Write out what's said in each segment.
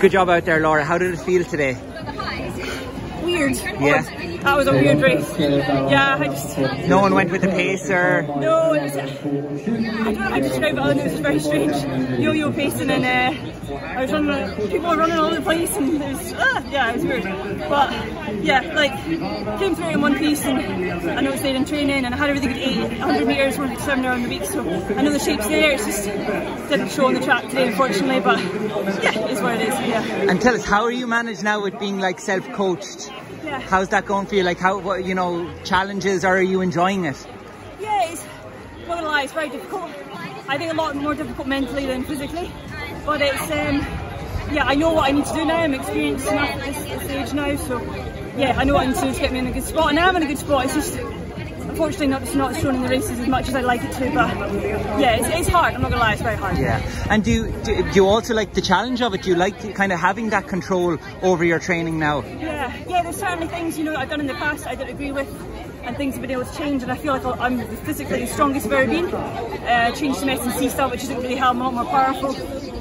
Good job out there, Laura. How did it feel today? Weird. Yeah. That was a weird race. Yeah, I just. No one went with the pace or? No, it was. I don't know how to describe it. other than It was very strange. Yo-yo pacing and uh, I was running. People were running all over the place and it was. Uh, yeah, it was weird. But yeah, like came through in one piece and I know it stayed in training and I had a really good 800 metres, 107 around the week. So I know the shape's there. It's just didn't show on the track today, unfortunately. But yeah, it's what it is. Yeah. And tell us, how are you managed now with being like self-coached? Yeah. How's that going for you? Like how, what, you know, challenges or are you enjoying it? Yeah, it's not gonna lie, it's very difficult. I think a lot more difficult mentally than physically. But it's um yeah, I know what I need to do now. I'm experienced enough at this, stage now, so yeah, I know what I need to do to get me in a good spot, and I'm in a good spot. It's just unfortunately not it's not shown in the races as much as I'd like it to. But yeah, it's, it's hard. I'm not gonna lie, it's very hard. Yeah. And do you, do, do you also like the challenge of it? Do you like kind of having that control over your training now? Yeah, yeah. There's certainly things you know that I've done in the past I don't agree with. And things have been able to change, and I feel like I'm physically the strongest I've ever been. Uh, changed some S&C stuff, which isn't really how I'm a lot more powerful.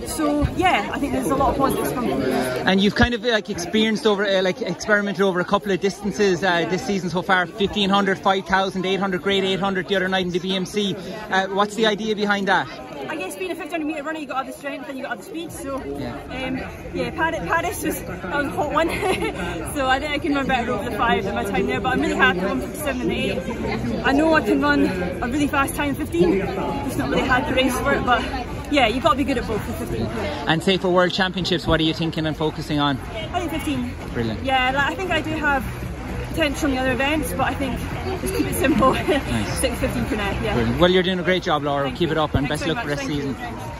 So yeah, I think there's a lot of positives coming. And you've kind of like experienced over, uh, like experimented over a couple of distances uh, this season so far 1500, 5000, 800, grade 800 the other night in the BMC. Uh, what's the idea behind that? I guess being a 1500 metre runner, you got have the strength and you got have the speed. So Yeah. um, yeah, Paris, Paris was that was a hot one. so I think I can run better over the five than my time there. But I'm really happy with 157 and 8. I know I can run a really fast time 15. Just not really had the race for it, but yeah, you've got to be good at both 15. And say for World Championships, what are you thinking and focusing on? I think 15. Brilliant. Yeah, like, I think I do have potential in the other events, but I think just keep it simple. Stick with 15 for now. Yeah. Well, you're doing a great job, Laura. Thank Keep you. it up and Thanks best luck for the rest of the season.